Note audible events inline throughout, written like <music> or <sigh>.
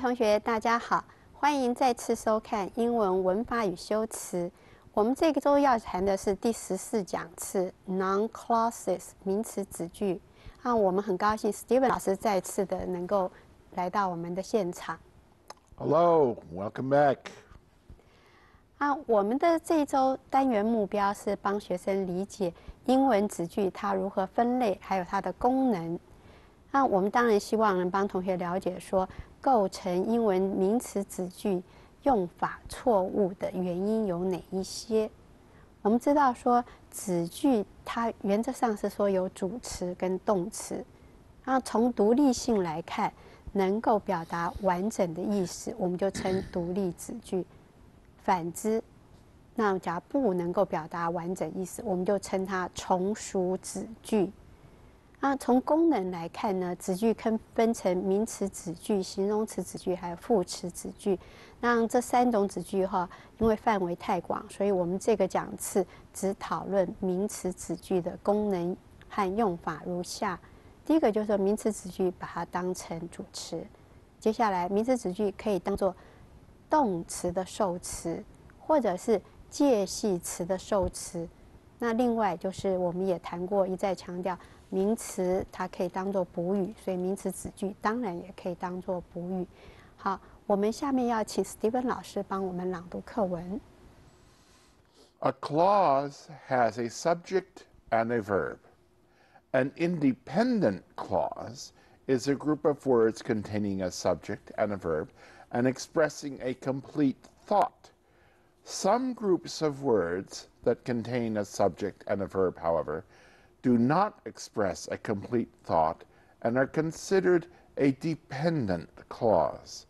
同学，大家好，欢迎再次收看英文文法与修辞。我们这个周要谈的是第十四讲次 noun clauses 名词子句。啊，我们很高兴 Steven 老师再次的能够来到我们的现场。Hello, welcome back. 啊，我们的这一周单元目标是帮学生理解英文子句它如何分类，还有它的功能。那我们当然希望能帮同学了解说，构成英文名词子句用法错误的原因有哪一些。我们知道说子句它原则上是说有主词跟动词，那从独立性来看，能够表达完整的意思，我们就称独立子句。反之，那假如不能够表达完整意思，我们就称它从属子句。那从功能来看呢，子句可分成名词子句、形容词子句，还有副词子句。那这三种子句哈，因为范围太广，所以我们这个讲次只讨论名词子句的功能和用法如下。第一个就是名词子句，把它当成主词。接下来，名词子句可以当做动词的受词，或者是介系词的受词。那另外就是我们也谈过，一再强调。名词它可以当做补语，所以名词子句当然也可以当做补语。好，我们下面要请 Steven 老师帮我们朗读课文。 A clause has a subject and a verb. An independent clause is a group of words containing a subject and a verb and expressing a complete thought. Some groups of words that contain a subject and a verb, however, do not express a complete thought and are considered a dependent clause.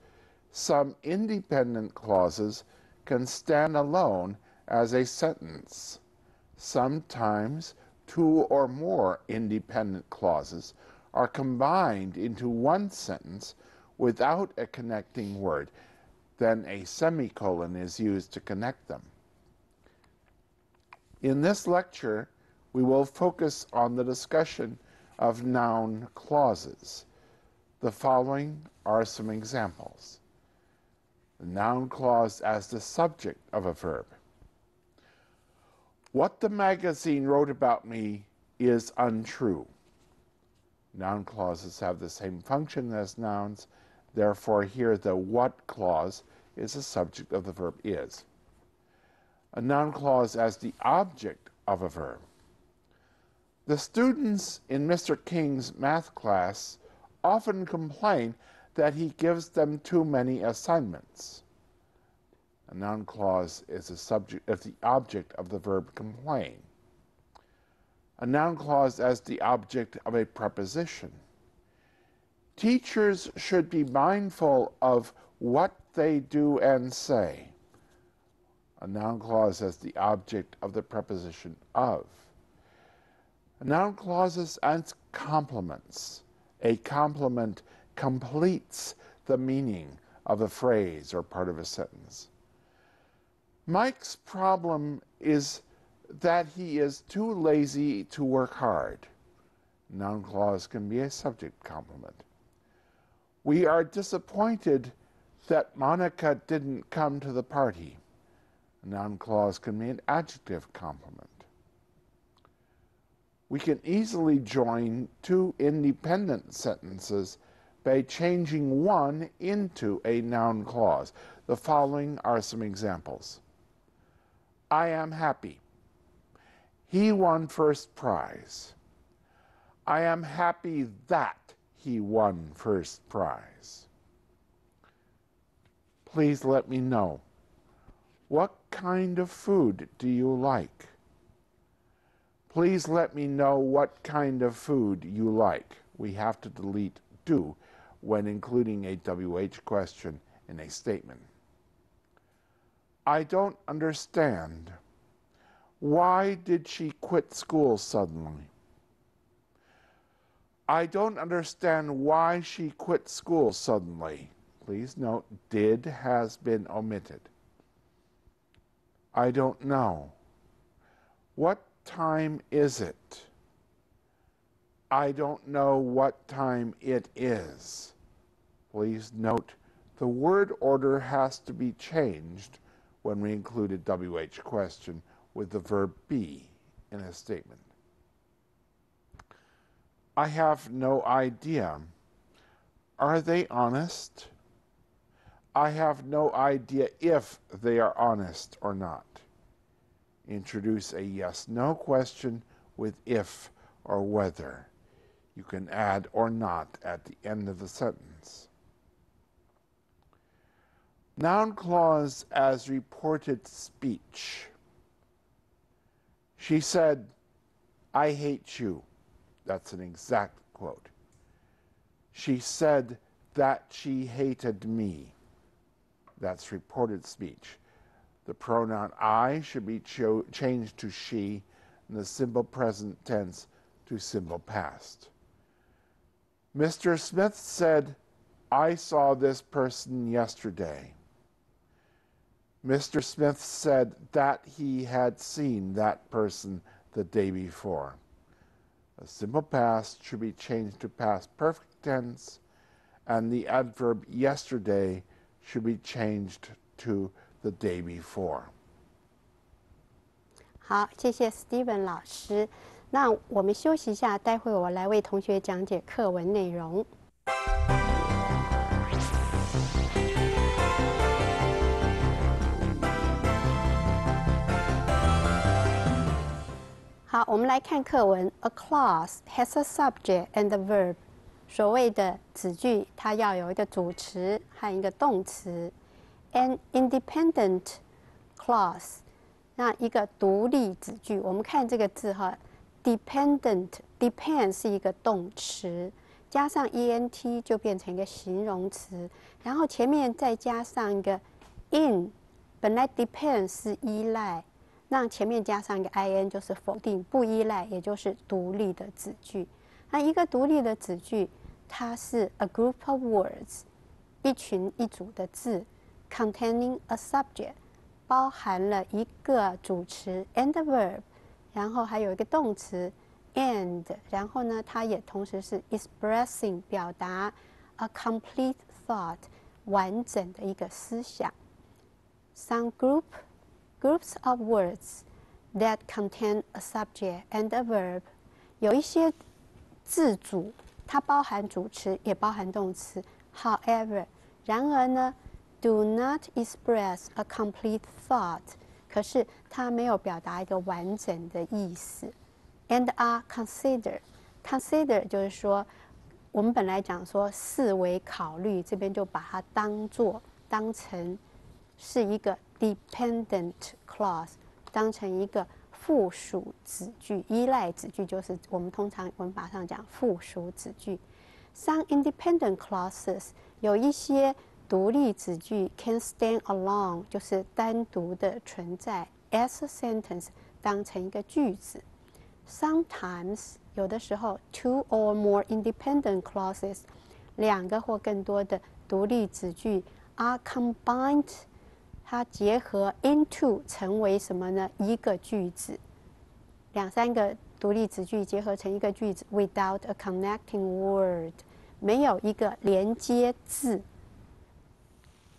Some independent clauses can stand alone as a sentence. Sometimes two or more independent clauses are combined into one sentence without a connecting word. Then a semicolon is used to connect them. In this lecture, we will focus on the discussion of noun clauses. The following are some examples. The noun clause as the subject of a verb. What the magazine wrote about me is untrue. Noun clauses have the same function as nouns, therefore, here the what clause is the subject of the verb is. A noun clause as the object of a verb. The students in Mr. King's math class often complain that he gives them too many assignments. A noun clause is the subject of the object of the verb complain. A noun clause as the object of a preposition. Teachers should be mindful of what they do and say. A noun clause as the object of the preposition of. Noun clauses and complements. A complement completes the meaning of a phrase or part of a sentence. Mike's problem is that he is too lazy to work hard. Noun clause can be a subject complement. We are disappointed that Monica didn't come to the party. Noun clause can be an adjective complement we can easily join two independent sentences by changing one into a noun clause. The following are some examples. I am happy. He won first prize. I am happy that he won first prize. Please let me know. What kind of food do you like? Please let me know what kind of food you like. We have to delete do when including a WH question in a statement. I don't understand. Why did she quit school suddenly? I don't understand why she quit school suddenly. Please note, did has been omitted. I don't know. What time is it? I don't know what time it is. Please note the word order has to be changed when we include a WH question with the verb be in a statement. I have no idea. Are they honest? I have no idea if they are honest or not. Introduce a yes no question with if or whether. You can add or not at the end of the sentence. Noun clause as reported speech. She said, I hate you. That's an exact quote. She said that she hated me. That's reported speech. The pronoun I should be cho- changed to she and the simple present tense to simple past. Mr. Smith said, I saw this person yesterday. Mr. Smith said that he had seen that person the day before. A simple past should be changed to past perfect tense, and the adverb yesterday should be changed to the day before. 好，谢谢 Steven 老师。那我们休息一下，待会我来为同学讲解课文内容。好，我们来看课文。A clause has a subject and a verb。所谓的子句，它要有一个主词和一个动词。 An independent clause，那一个独立子句。我们看这个字哈，dependent，depend 是一个动词，加上 ent 就变成一个形容词，然后前面再加上一个 in，本来 depend 是依赖。那前面加上一个 in 就是否定不依赖，也就是独立的子句。那一个独立的子句，它是 a group of words，一群一组的字，containing a subject，包含了一个主词 and a verb，然后还有一个动词 and，然后呢，它也同时是 expressing 表达 a complete thought 完整的一个思想。Some group groups of words that contain a subject and a verb，有一些字组，它包含主词也包含动词。However，然而呢，do not express a complete thought，可是它没有表达一个完整的意思。And are consider，consider 就是说，我们本来讲说视为考虑，这边就把它当做当成是一个。dependent clause 当成一个附属子句，依赖子句就是我们通常文法上讲附属子句。Some independent clauses 有一些独立子句 can stand alone，就是单独的存在 as a sentence 当成一个句子。Sometimes 有的时候 two or more independent clauses 两个或更多的独立子句 are combined 它结合 into 成为什么呢？一个句子，两三个独立子句结合成一个句子，without a connecting word，没有一个连接字。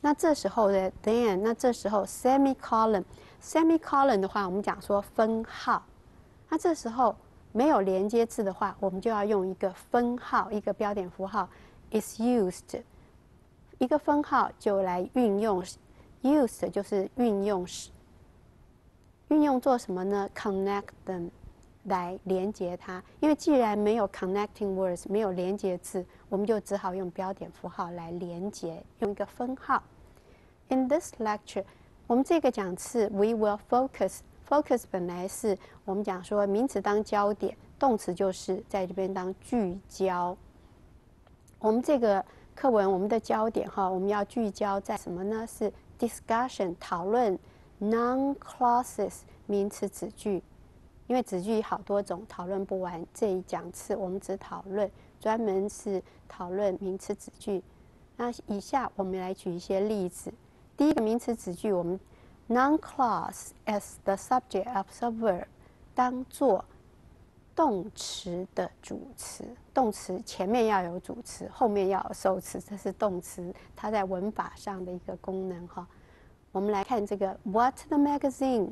那这时候呢，then，那这时候 semicolon，semicolon 的话，我们讲说分号。那这时候没有连接字的话，我们就要用一个分号，一个标点符号 is used，一个分号就来运用。，used 就是运用时，运用做什么呢？Connect them 来连接它。因为既然没有 connecting words，没有连接字，我们就只好用标点符号来连接，用一个分号。In this lecture，我们这个讲次，we will focus。Focus 本来是我们讲说名词当焦点，动词就是在这边当聚焦。我们这个课文，我们的焦点哈，我们要聚焦在什么呢？是 discussion 讨论 non clauses 名词子句，因为子句好多种，讨论不完。这一讲次我们只讨论专门是讨论名词子句。那以下我们来举一些例子。第一个名词子句，我们 noun clause as the subject of the verb 当做动词的主词，动词前面要有主词，后面要有受词，这是动词它在文法上的一个功能哈。我们来看这个，What the magazine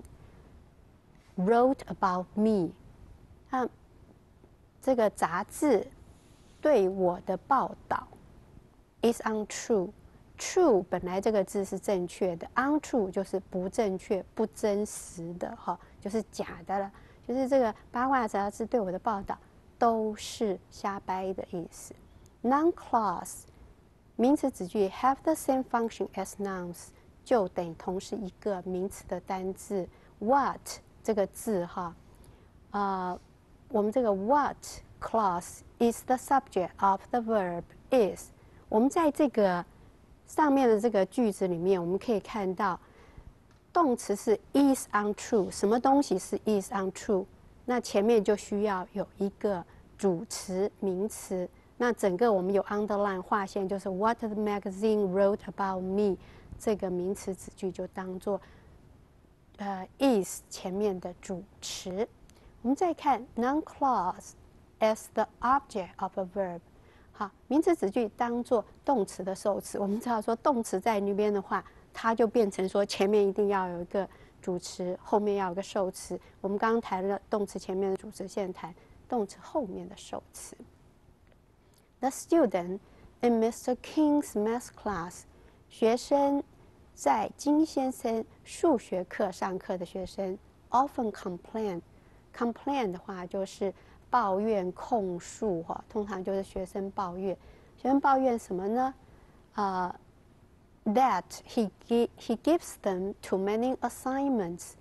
wrote about me？啊，这个杂志对我的报道 is untrue。True 本来这个字是正确的，untrue 就是不正确、不真实的哈，就是假的了。就是这个八卦杂志对我的报道都是瞎掰的意思。Non-clause 名词子句 have the same function as nouns 就等同是一个名词的单字。What 这个字哈，啊，我们这个 what clause is the subject of the verb is。我们在这个上面的这个句子里面，我们可以看到。动词是 is untrue，什么东西是 is untrue？那前面就需要有一个主词名词。那整个我们有 underline 划线，就是 What the magazine wrote about me 这个名词子句就当做呃 is 前面的主词。我们再看 non clause as the object of a verb，好，名词子句当做动词的受词。我们知道说动词在那边的话。它就变成说，前面一定要有一个主词，后面要有个受词。我们刚刚谈了动词前面的主词，现在谈动词后面的受词。The student in Mr. King's math class，学生在金先生数学课上课的学生，often complain。complain 的话就是抱怨、控诉，哈，通常就是学生抱怨。学生抱怨什么呢？啊。that he, give he gives them too many assignments.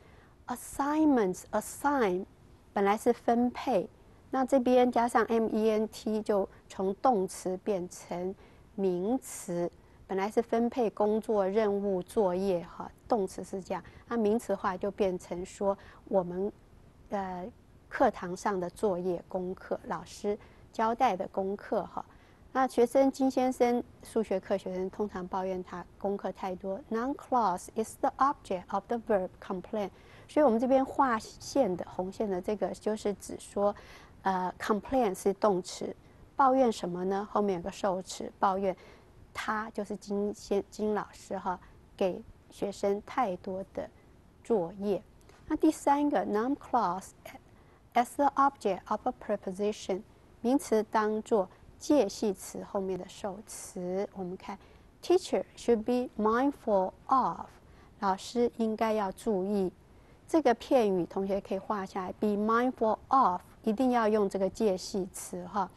Assignments assign 本来是分配，那这边加上 ment 就从动词变成名词。本来是分配工作任务作业哈，动词是这样，那名词化就变成说我们呃课堂上的作业功课，老师交代的功课哈。那学生金先生数学课学生通常抱怨他功课太多。Non-clause is the object of the verb complain。所以我们这边划线的红线的这个就是指说，呃，complain 是动词，抱怨什么呢？后面有个受词，抱怨他就是金先金老师哈，给学生太多的作业。那第三个 non-clause as the object of a preposition，名词当做。介系词后面的受词，我们看，Teacher should be mindful of，老师应该要注意这个片语，同学可以画下来。Be mindful of，一定要用这个介系词哈。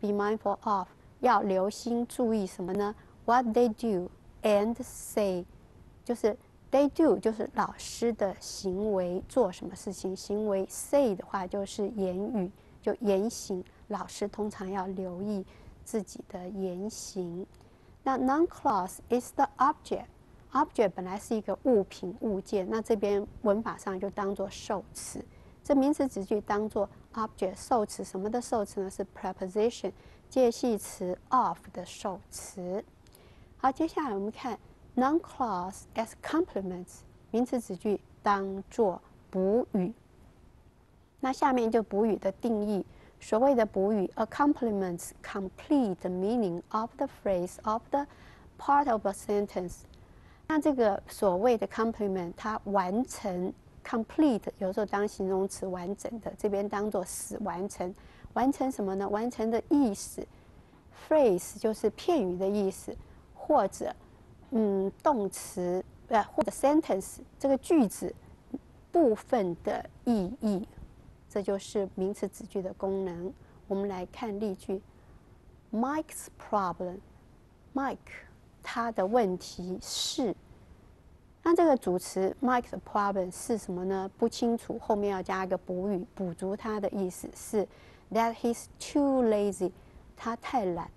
Be mindful of，要留心注意什么呢？What they do and say，就是 they do 就是老师的行为，做什么事情行为；say 的话就是言语，就言行。老师通常要留意自己的言行。那 non-clause is the object，object 本来是一个物品物件，那这边文法上就当做受词。这名词子句当做 object，受词什么的受词呢？是 preposition，介系词 of 的首词。好，接下来我们看 non-clause as complements，名词子句当做补语。那下面就补语的定义。所谓的补语，a complements complete the meaning of the phrase of the part of a sentence。那这个所谓的 complement，它完成 complete，有时候当形容词完整的，这边当做使完成。完成什么呢？完成的意思，phrase 就是片语的意思，或者嗯动词呃或者 sentence 这个句子部分的意义。这就是名词子句的功能。我们来看例句：Mike's problem，Mike 他的问题是。那这个主词 Mike's problem 是什么呢？不清楚，后面要加一个补语，补足它的意思是 that he's too lazy，他太懒，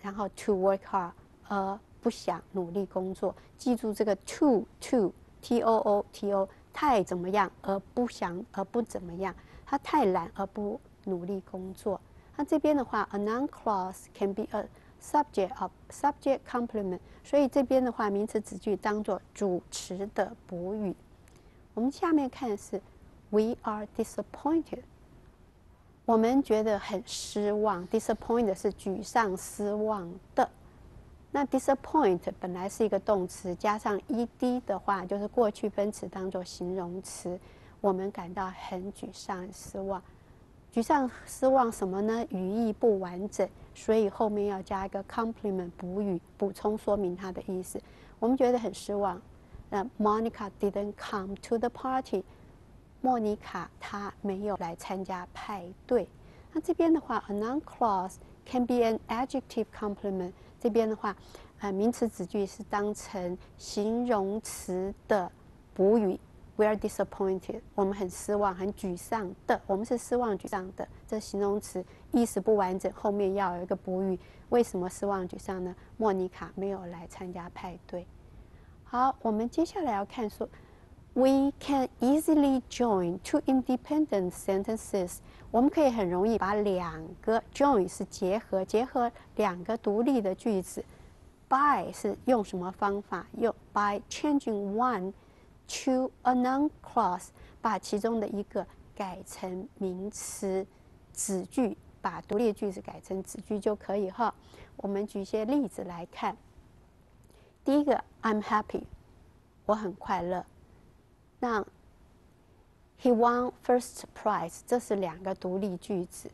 然后 to work hard，而不想努力工作。记住这个 too too t o o t o 太怎么样而不想而不怎么样。他太懒而不努力工作。那这边的话，a noun clause can be a subject of subject complement。所以这边的话，名词子句当做主词的补语。我们下面看的是，we are disappointed。 我们觉得很失望，disappoint 是沮丧、失望的。那 disappoint 本来是一个动词，加上 ed 的话，就是过去分词当做形容词。我们感到很沮丧、失望。沮丧、失望什么呢？语义不完整，所以后面要加一个 complement 补语，补充说明它的意思。我们觉得很失望。那 Monica didn't come to the party。莫妮卡她没有来参加派对。那这边的话，a noun clause can be an adjective complement。这边的话，呃，名词子句是当成形容词的补语。We are disappointed。我们很失望、很沮丧的。我们是失望、沮丧的。这形容词意思不完整，后面要有一个补语。为什么失望、沮丧呢？莫妮卡没有来参加派对。好，我们接下来要看说，We can easily join two independent sentences。我们可以很容易把两个 join 是结合，结合两个独立的句子。By 是用什么方法？用 by changing one to a noun clause，把其中的一个改成名词子句，把独立句子改成子句就可以哈。我们举一些例子来看。第一个，I'm happy，我很快乐。那 He won first prize，这是两个独立句子。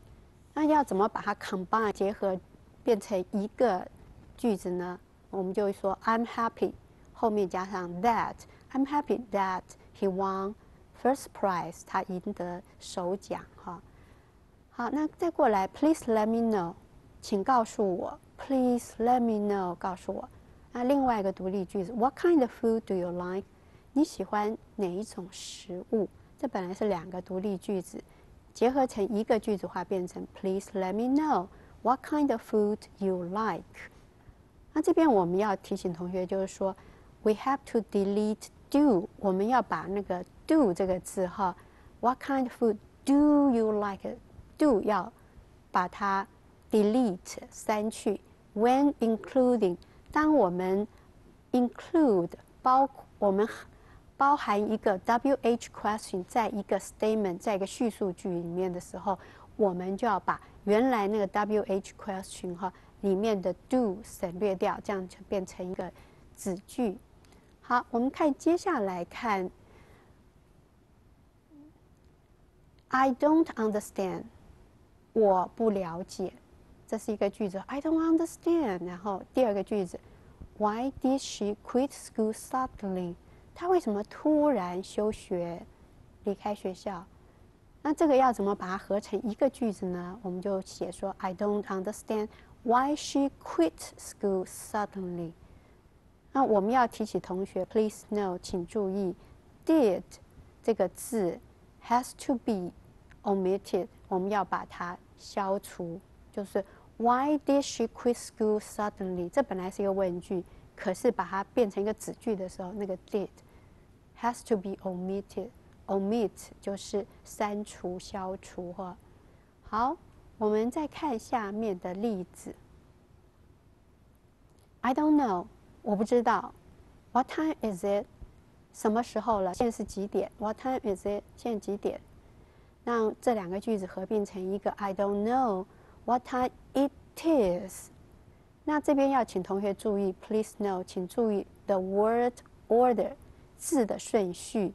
那要怎么把它 combine 结合变成一个句子呢？我们就会说 I'm happy，后面加上 that，I'm happy that he won first prize，他赢得首奖哈。好，那再过来，Please let me know，请告诉我，Please let me know，告诉我。那另外一个独立句子，What kind of food do you like？ 你喜欢哪一种食物？这本来是两个独立句子，结合成一个句子话，变成 Please let me know what kind of food you like。那这边我们要提醒同学，就是说，We have to delete do。我们要把那个 do 这个字哈，What kind of food do you like？do 要把它 delete 删去，When including。当我们 include 包我们包含一个 WH question 在一个 statement 在一个叙述句里面的时候，我们就要把原来那个 WH question 哈里面的 do 省略掉，这样就变成一个子句。好，我们看接下来看，I don't understand，我不了解。这是一个句子，I don't understand。然后第二个句子，Why did she quit school suddenly？他为什么突然休学，离开学校？那这个要怎么把它合成一个句子呢？我们就写说，I don't understand why she quit school suddenly。那我们要提起同学，Please note，请注意，did 这个字 has to be omitted，我们要把它消除，就是。Why did she quit school suddenly？这本来是一个问句，可是把它变成一个子句的时候，那个 did has to be omitted。omit 就是删除、消除哈。好，我们再看下面的例子。I don't know，我不知道。What time is it？什么时候了？现在是几点？What time is it？现在几点？让这两个句子合并成一个 I don't know。What time it is？那这边要请同学注意，Please note，请注意 the word order 字的顺序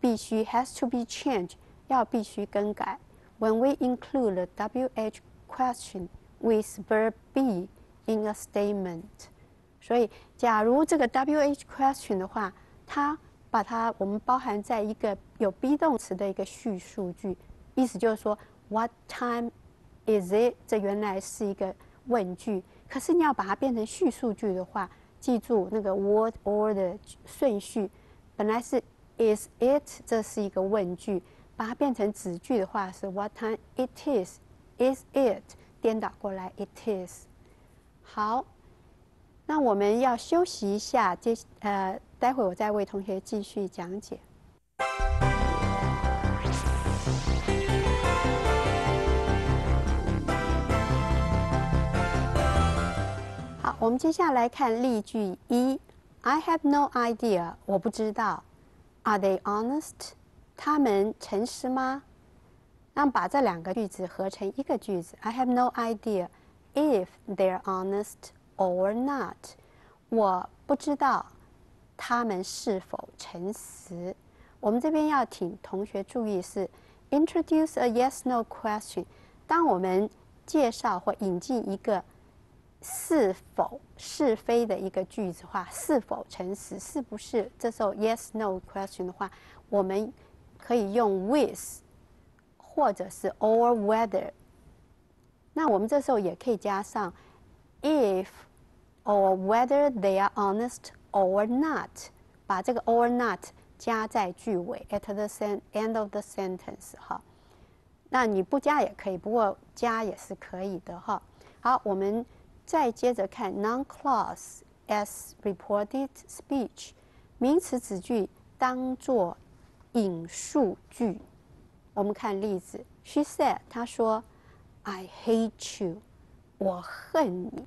必须 has to be changed，要必须更改。When we include the WH question with verb be in a statement，所以假如这个 WH question 的话，它把它我们包含在一个有 be 动词的一个叙述句，意思就是说 What time？Is it？这原来是一个问句，可是你要把它变成叙述句的话， 记住那个 word order 顺序，本来是 Is it？这是一个问句，把它变成子句的话是 What time it is？Is it？颠倒过来 It is。好，那我们要休息一下，接呃，待会我再为同学继续讲解。我们接下来看例句一：I have no idea，我不知道。Are they honest？他们诚实吗 那把这两个句子合成一个句子。I have no idea if they're honest or not。我不知道他们是否诚实。我们这边要请同学注意是 introduce a yes/no question。当我们介绍或引进一个 是否是非的一个句子话，是否诚实，是不是？这时候 yes/no question 的话，我们可以用 with 或者是 or whether。那我们这时候也可以加上 if or whether they are honest or not，把这个 or not 加在句尾 at the end of the sentence 哈。那你不加也可以，不过加也是可以的哈。好，我们再接着看 non-clause as reported speech，名词子句当做引述句。我们看例子，She said，她说，I hate you，我恨你。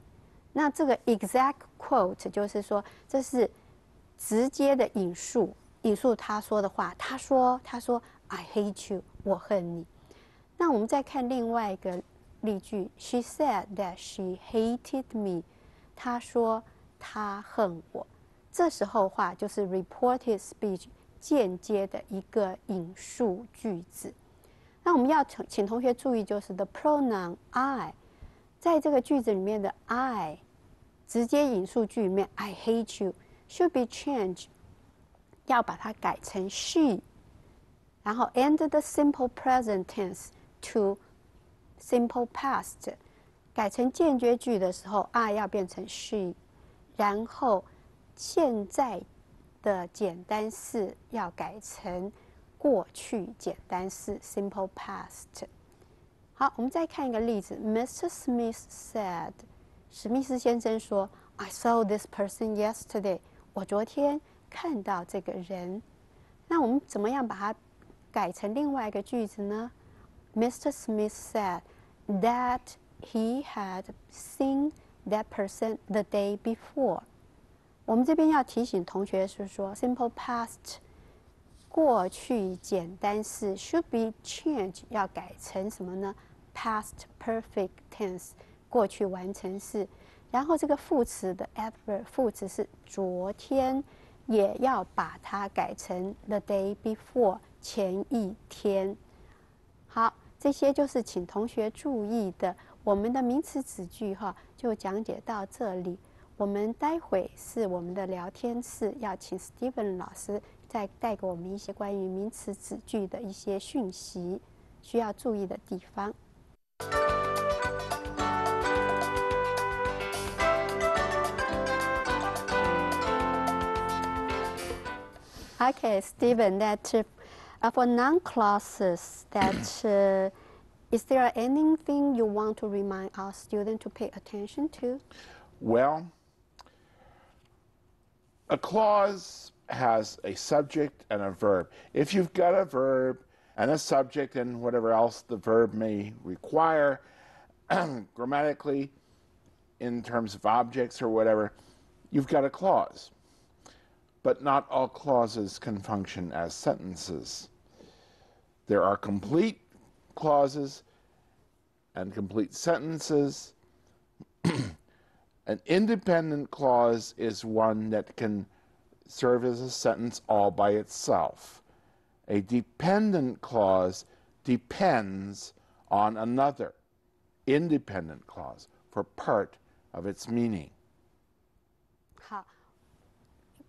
那这个 exact quote 就是说，这是直接的引述，引述她说的话。她说，她说，I hate you，我恨你。那我们再看另外一个例句，She said that she hated me。她说她恨我。这时候话就是 reported speech 间接的一个引述句子。那我们要请请同学注意，就是 the pronoun I，在这个句子里面的 I，直接引述句里面 I hate you should be changed，要把它改成 she，然后 end the simple present tense。to Simple past，改成间接句的时候，I 要变成 she，然后现在的简单式要改成过去简单式 simple past。好，我们再看一个例子，Mr. Smith said，史密斯先生说，I saw this person yesterday，我昨天看到这个人。那我们怎么样把它改成另外一个句子呢 ？Mr. Smith said that he had seen that person the day before。我们这边要提醒同学是说，simple past 过去简单式 should be changed 要改成什么呢？past perfect tense 过去完成式。然后这个副词的 adverb 副词是昨天，也要把它改成 the day before 前一天。好。 这些就是请同学注意的。我们的名词子句哈，就讲解到这里。我们待会是我们的聊天室，要请 Steven 老师再带给我们一些关于名词子句的一些讯息，需要注意的地方。Okay, Steven, that's. Uh, for non-classes, that <clears throat> uh, is there anything you want to remind our students to pay attention to? Well, a clause has a subject and a verb. If you've got a verb and a subject and whatever else the verb may require, <clears throat> grammatically, in terms of objects or whatever, you've got a clause but not all clauses can function as sentences. There are complete clauses and complete sentences. <clears throat> An independent clause is one that can serve as a sentence all by itself. A dependent clause depends on another independent clause for part of its meaning.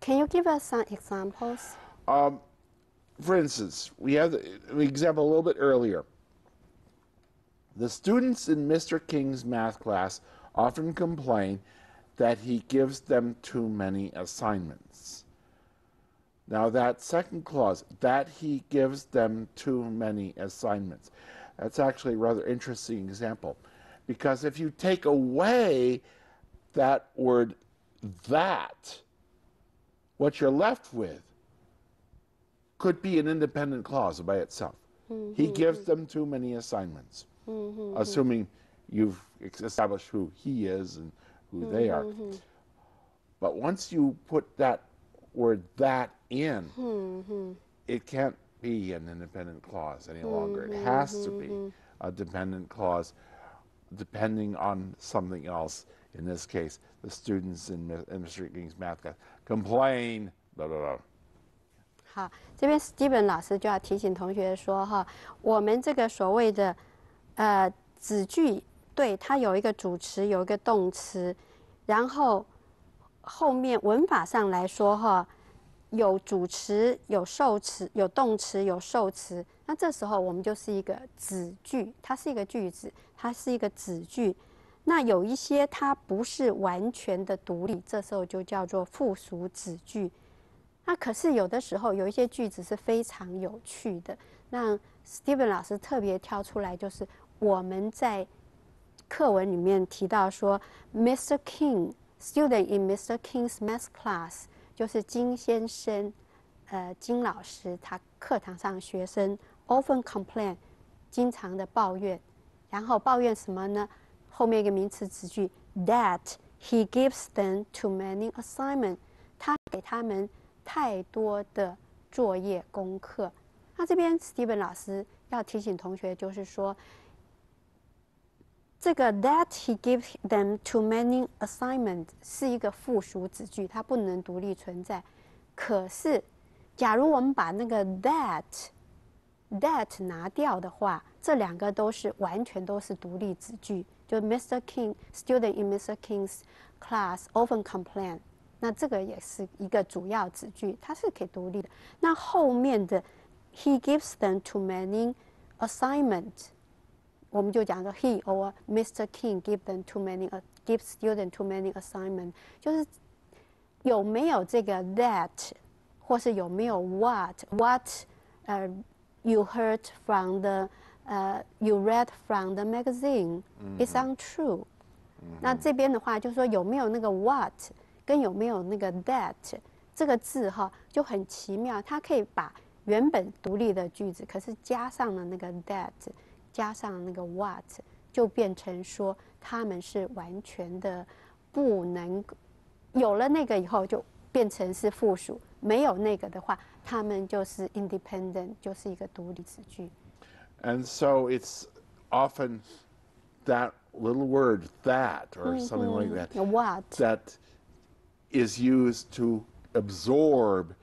Can you give us some examples? Um, for instance, we had an example a little bit earlier. The students in Mr. King's math class often complain that he gives them too many assignments. Now, that second clause, that he gives them too many assignments, that's actually a rather interesting example. Because if you take away that word that, what you're left with could be an independent clause by itself. Mm-hmm. He gives them too many assignments, mm-hmm. assuming you've established who he is and who mm-hmm. they are. Mm-hmm. But once you put that word that in, mm-hmm. it can't be an independent clause any longer. It has to be a dependent clause depending on something else. In this case, the students in, in Mr. King's math class complain, blah, blah, blah. 好，这边 Steven 老师就要提醒同学说哈，我们这个所谓的呃子句，对它有一个主词，有一个动词，然后后面文法上来说哈，有主词、有受词、有动词、有受词。那这时候我们就是一个子句，它是一个句子，它是一个子句。那有一些它不是完全的独立，这时候就叫做附属子句。那可是有的时候有一些句子是非常有趣的，那 Steven 老师特别挑出来，就是我们在课文里面提到说，Mr. King student in Mr. King's math class，就是金先生，呃，金老师他课堂上学生 often complain，经常的抱怨，然后抱怨什么呢？后面一个名词词句 that he gives them too many assignment，他给他们。太多的作业功课，那这边 Steven 老师要提醒同学，就是说，这个 that he gives them too many assignment 是一个附属子句，它不能独立存在。可是，假如我们把那个 that that 拿掉的话，这两个都是完全都是独立子句。就 Mr. King student in Mr. King's class often complain。那这个也是一个主要子句，它是可以独立的。那后面的 he gives them too many assignment，我们就讲说 he or Mr. King give them too many give student too many assignment，就是有没有这个 that，或是有没有 what what 呃 you heard from the 呃 you read from the magazine is untrue。那这边的话就是说有没有那个 what。跟有没有那个 that 这个字哈就很奇妙，它可以把原本独立的句子，可是加上了那个 that，加上那个 what，就变成说他们是完全的不能有了那个以后就变成是复数，没有那个的话，他们就是 independent，就是一个独立子句。And so it's often that little word that or something like that. What that is used to absorb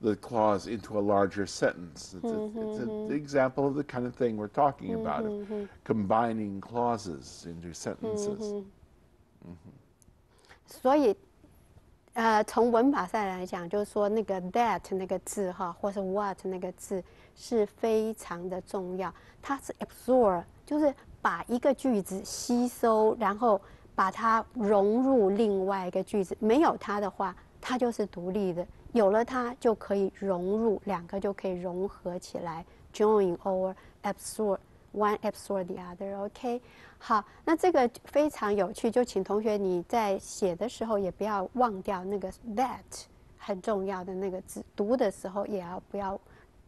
the clause into a larger sentence. It's, mm-hmm. a, it's an mm-hmm. example of the kind of thing we're talking about, mm-hmm. combining clauses into sentences. Mm-hmm. mm-hmm. 所以，呃，从文法上来讲，就是说那个 that 那个字哈，或是 what 那个字 是非常的重要。它是 absorb，就是把一个句子吸收，然后把它融入另外一个句子，没有它的话，它就是独立的；有了它，就可以融入，两个就可以融合起来，join or absorb one absorb the other。OK，好，那这个非常有趣，就请同学你在写的时候也不要忘掉那个 that 很重要的那个字，读的时候也要不要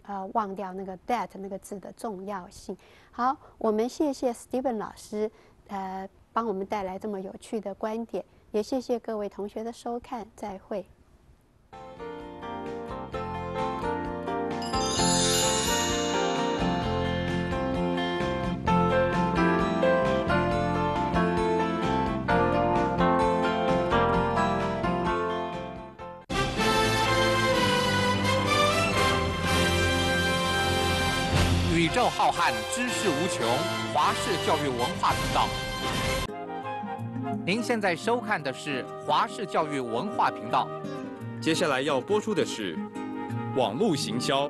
呃忘掉那个 that 那个字的重要性。好，我们谢谢 Steven 老师，呃。帮我们带来这么有趣的观点，也谢谢各位同学的收看，再会。浩瀚，知识无穷，华视教育文化频道。您现在收看的是华视教育文化频道。接下来要播出的是网络行销。